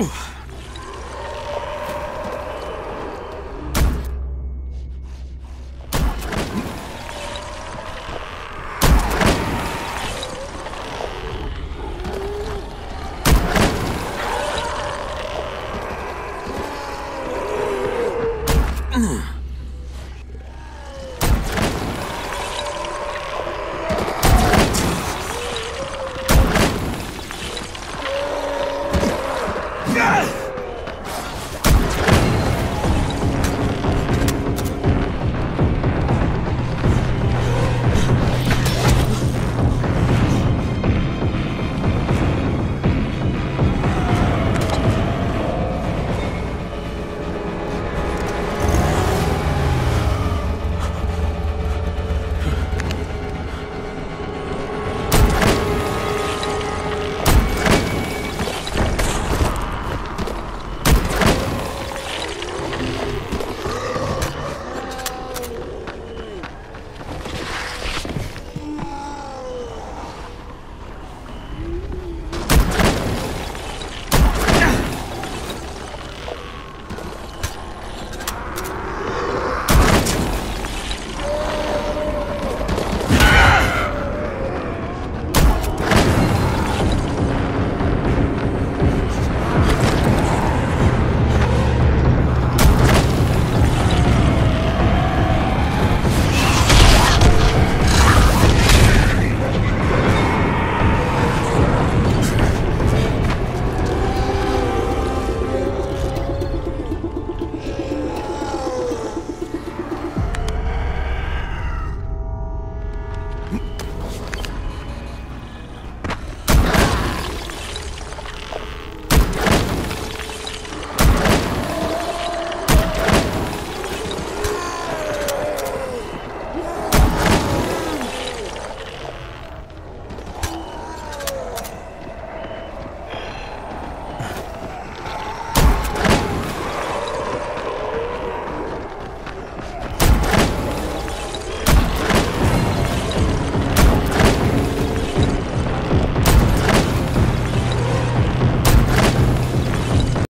Ooh. God!